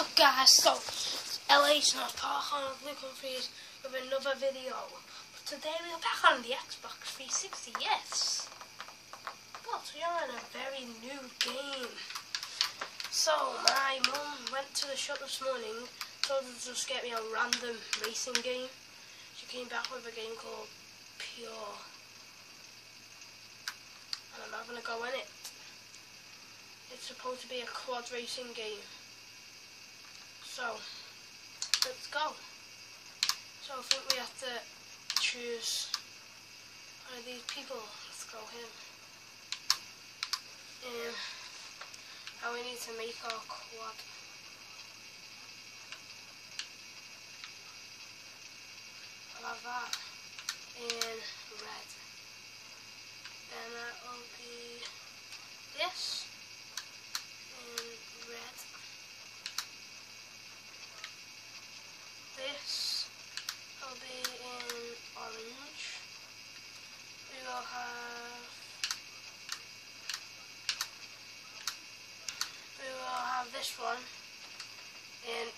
up guys? So, LA Snot Park on looking for you with another video. But today we are back on the Xbox 360, yes. But we are in a very new game. So, my mum went to the shop this morning, told her to just get me a random racing game. She came back with a game called Pure. And I'm having a go in it. It's supposed to be a quad racing game. So, let's go. So I think we have to choose one of these people. Let's go him. And we need to make our quad. I'll have that in red. Then that will be this in red. This will be in orange. We will have we will have this one in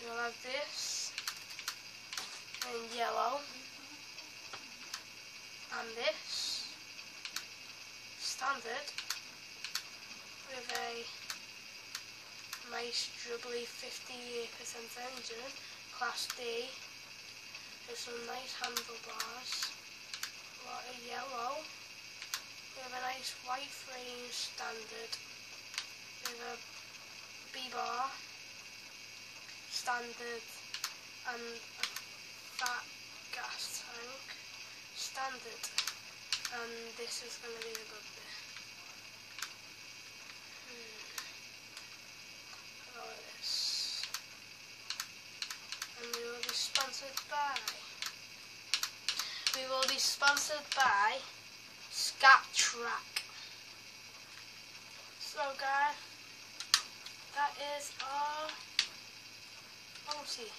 we will have this in yellow and this standard. With a nice dribbly 58% engine, class D, with some nice handlebars, a lot of yellow, with a nice white frame standard, with a B-bar, standard, and a fat standard, and this is going to be the good bit. Hmm. Look at this. And we will be sponsored by. We will be sponsored by Scat Track. So guys, that is our policy.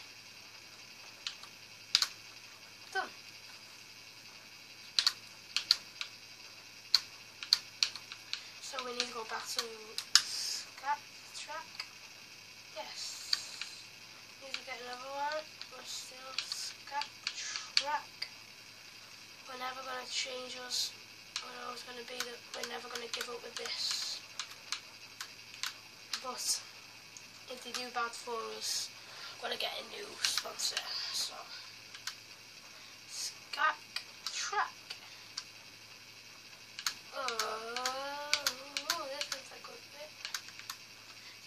Done. So we need to go back to Scat Track. Yes. Need to get another one. We're still Scat Track. We're never going to change us. We're always going to be that we're never going to give up with this. But if they do bad for us, we're going to get a new sponsor. So, Scat Track. Oh, this is a good bit.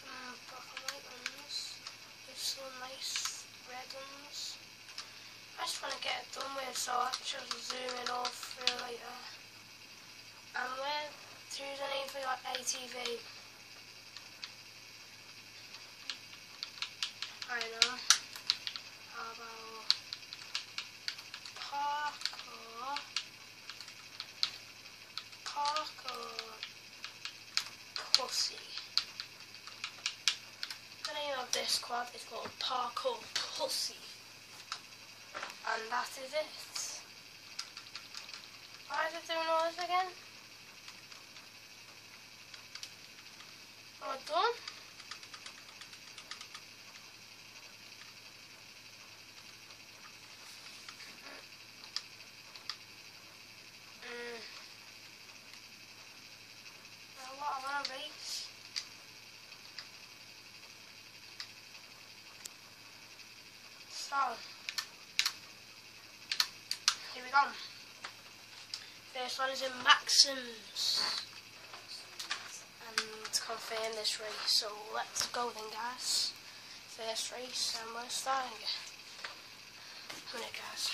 Some black and white ones. With some nice. I just want to get it done with so I can just zoom in all through that. And we're choosing anything for like ATV. I know. How about parkour? Parkour pussy. The name of this quad is called Parkour Pussy. And that is it. Why is it doing all this again? Am I done? Mm. Now what, I want to race. So, here we go. First one is in Maxims. And confirm this race, so let's go then guys. First race and we're starting it. Minute guys.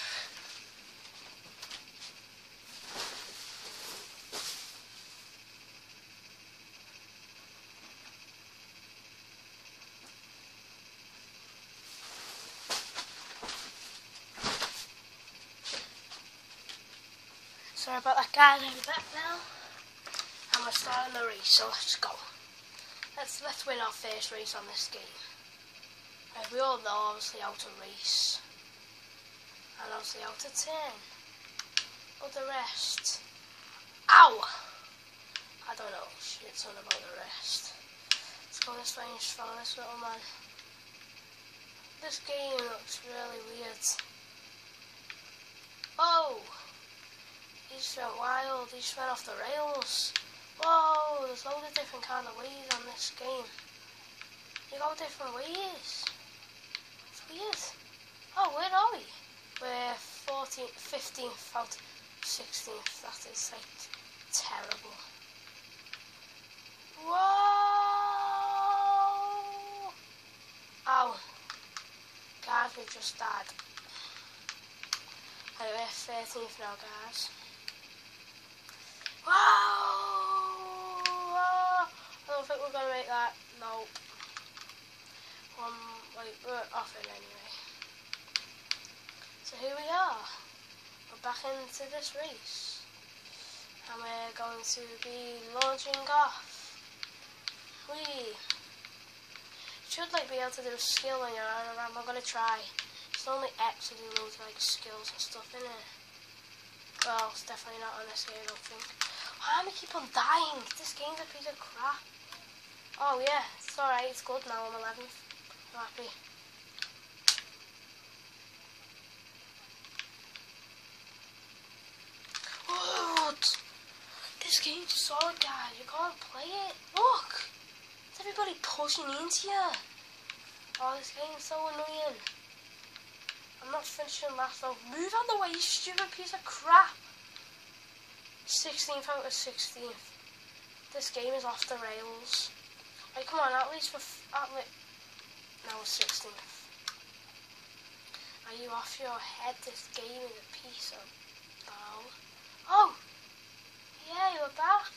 Sorry about that guys, I'm back now. And we're starting the race, so let's go. Let's let's win our first race on this game. Uh, we all know obviously how to race. And obviously how to turn. But the rest. Ow! I don't know shit ton about the rest. go this way and just follow this little man. This game looks really weird. Oh! He just went wild, he just went off the rails. Whoa, there's loads of different kind of ways on this game. You go different ways. It's weird. Oh, where are we? We're 14th, 15th out 16th. That is like terrible. Whoa! Ow. Guys, we just died. Anyway, 13th now, guys. Wow! I don't think we're going to make that. Nope. Um, like, we're off it anyway. So here we are. We're back into this race. And we're going to be launching off. We should like be able to do a skill on your own I'm gonna try. It's only X to do loads of like skills and stuff in it. Well, it's definitely not on this game, I don't think. Why am I keep on dying? This game's a piece of crap. Oh yeah, it's alright, it's good now, I'm 11th. I'm happy. What? This game's so bad, You can't play it. Look! It's everybody pushing into you. Oh, this game's so annoying. I'm not finishing last though. Move out the way, you stupid piece of crap. 16th out of 16th. This game is off the rails. Hey, come on, at least for at least now 16th. Are you off your head? This game is a piece of ball. Oh, yeah, we're back.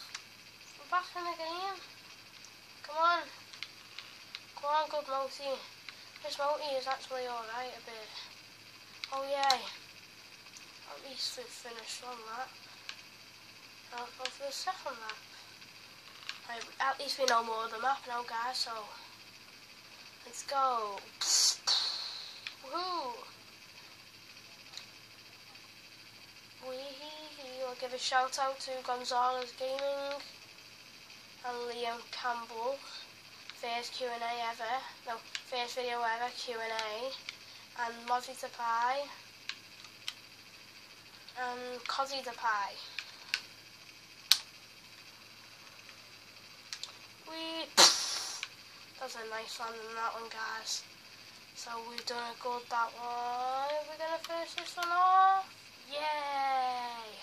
We're back in the game. Come on. Come on, good Moti. This Moti is actually alright a bit. Oh yeah. At least we've finished on that. Go for the second map. At least we know more of the map now guys, so let's go. Woohoo! We will give a shout out to Gonzalez Gaming and Liam Campbell. First Q&A ever. No, first video ever Q&A. And Mozzie the Pie. And Cozzy the Pie. We that's a nice one in that one guys. So we've done a good that one. Are we gonna finish this one off? Yay!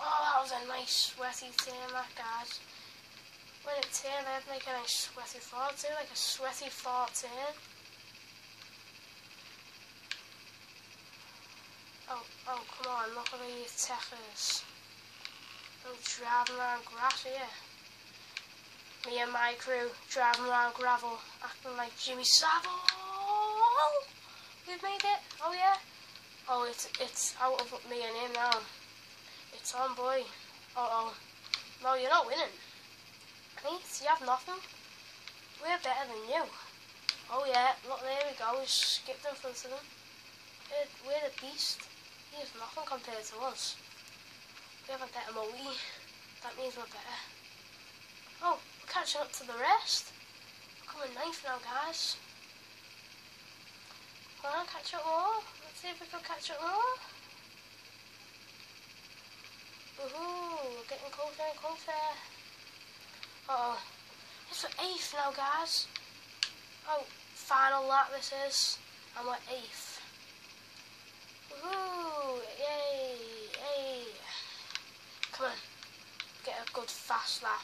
Oh that was a nice sweaty turn that guys. When it turned I had like a nice sweaty fart too, like a sweaty fart turn. Oh, oh, come on, look at these techers. Driving around grass here. Me and my crew driving around gravel, acting like Jimmy Savile. We've made it. Oh yeah. Oh, it's it's out of me and him now. It's on, boy. Uh oh. No, you're not winning. Mate, you have nothing. We're better than you. Oh yeah, look there we go. We skipped in front of them. We're the beast. He has nothing compared to us. We have a better Moe. That means we're better. Oh, we're catching up to the rest. We're coming ninth now, guys. Come on, catch up more. Let's see if we can catch up more. Woohoo, we're getting closer and closer. Uh oh. It's for eighth now, guys. Oh, final lap this is. And we're eighth. Woohoo, yay, yay. Come on. Get a good fast lap.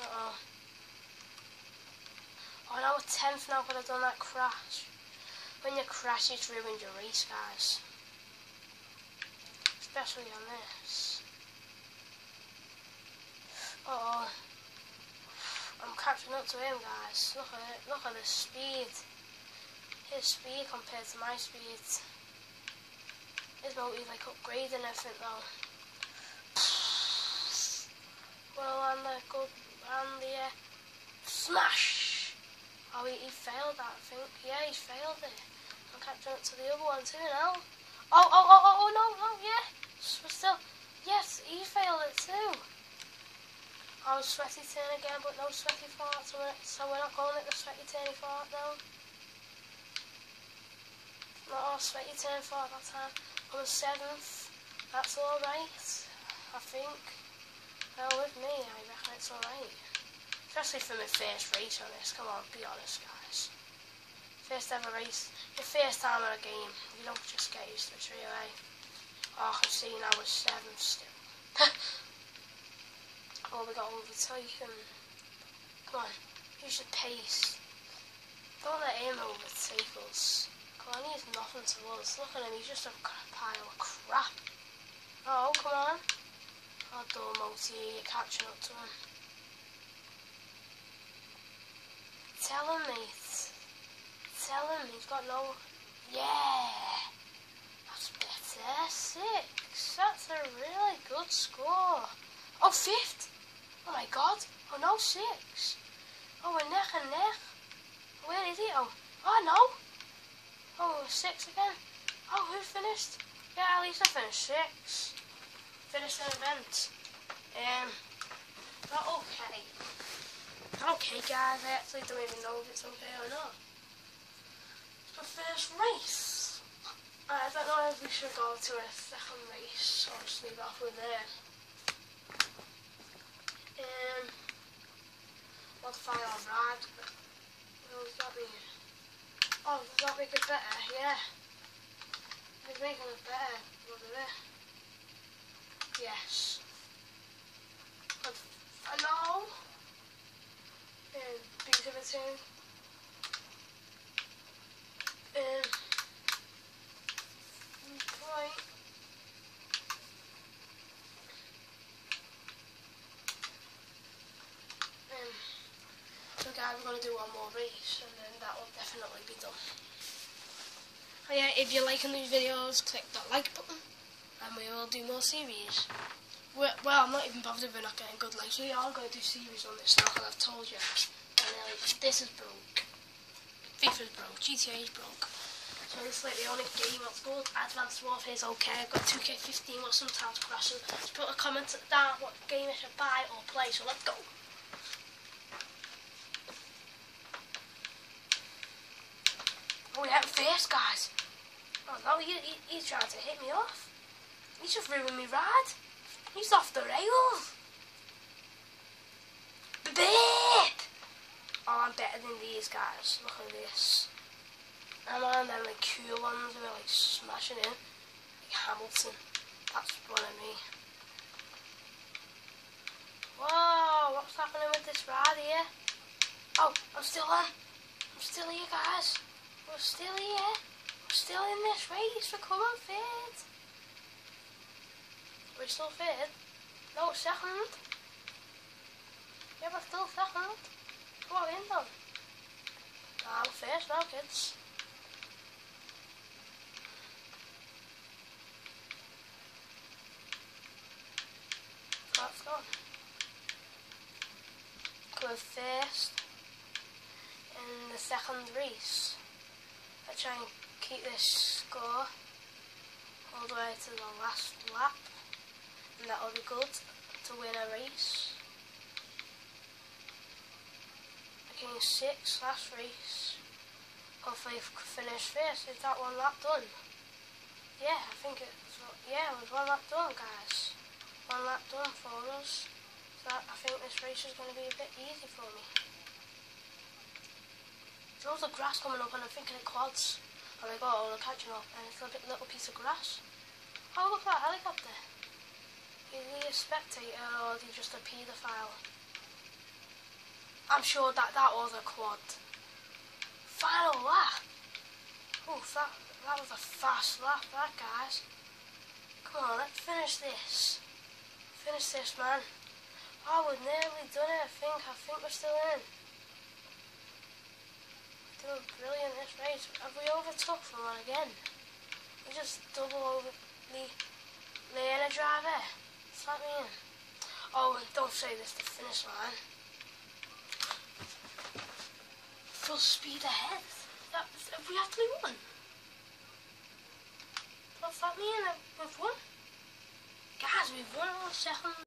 Uh-oh. Oh, now we're 10th now because I've done that crash. When you crash, it's ruined your race, guys. Especially on this. Uh oh. I'm catching up to him, guys. Look at it. Look at the speed. His speed compared to my speed. His motor's like upgrading everything though. Well, and the good, and the uh, smash. Oh, he, he failed that, I think. Yeah, he failed it. I'm catching up to the other one too now. Oh, oh, oh, oh, oh, no, no, yeah. We're still, yes, he failed it too. I was sweaty turn again, but no sweaty fart, so we're, so we're not calling it the sweaty turny fart now. Not all sweaty turn fart that time. On the seventh, that's alright, I think. Well, with me, I reckon it's alright. Especially for my first race on this, come on, be honest guys. First ever race, your first time in a game, you don't just get used to it straight away. Oh, I can see now we're seventh still. oh, we got overtaken. Come on, use your pace. Don't let him overtake us. Come on, nothing to us. Look at him, he's just a pile of crap. Oh, come on. You're catching up to him. Tell him, mate. Tell him he's got no... Yeah! That's better. Six. That's a really good score. Oh, fifth! Oh my god. Oh no, six. Oh, we're neck and neck. Where is he? Oh, oh no. Oh, six again. Oh, who finished? Yeah, at least I finished six. Finished an event. Um, not okay. Okay, guys. I actually don't even know if it's okay or not. It's my first race. I don't know if we should go to a second race or just leave off with it. Um, what final ride? That? Oh, does that make it better? Yeah. It's making it better, wasn't it? Yes. But know. And. And right. Um, guys, we're gonna do one more race and then that will definitely be done. Oh yeah, if you're liking these videos, click that like button and we will do more series. Well, I'm not even bothered if we're not getting good likes. We are going to do series on this stuff, because I've told you. And, uh, this is broke. FIFA's broke. GTA's broke. So this is like the only game that's good. Advanced Warfare is okay. I've got 2K15 what sometimes crashing. Just put a comment down what game I should buy or play. So let's go. Oh, yeah, first, guys. Oh no, he, he, he's trying to hit me off. He's just ruined me ride. He's off the rails. Beep! Oh, I'm better than these guys. Look at this. I'm on them like cool ones who are like smashing in. Like Hamilton. That's one of me. Whoa, what's happening with this ride here? Oh, I'm still on. I'm still here, guys. We're still here. We're still in this race. We're coming third. We're still third. No, second. Yeah, we're still second. Come on in. Nah, I'm first now, kids. Let's go. Go first in the second race. I try and keep this score all the way to the last lap and that'll be good to win a race. I came sixth last race. Hopefully finish first. Is that one lap done? Yeah, I think it's yeah, it was one lap done guys. One lap done for us. So I think this race is going to be a bit easy for me. There's loads of grass coming up and I'm thinking of quads. Oh my god, oh, they're catching up and it's a bit little piece of grass. Oh look at that helicopter. Is he a spectator or is he just a paedophile? I'm sure that that was a quad. Final lap. Oh, that, that was a fast lap, that guys. Come on, let's finish this. Finish this, man. Oh, we've nearly done it, I think. I think we're still in. Doing brilliant this race. Have we overtook someone again? We just double over the, the inner driver. Let me in. Oh, and don't say this to finish line. Full speed ahead. That, we actually won? Does that mean we've won? Guys, we've won our second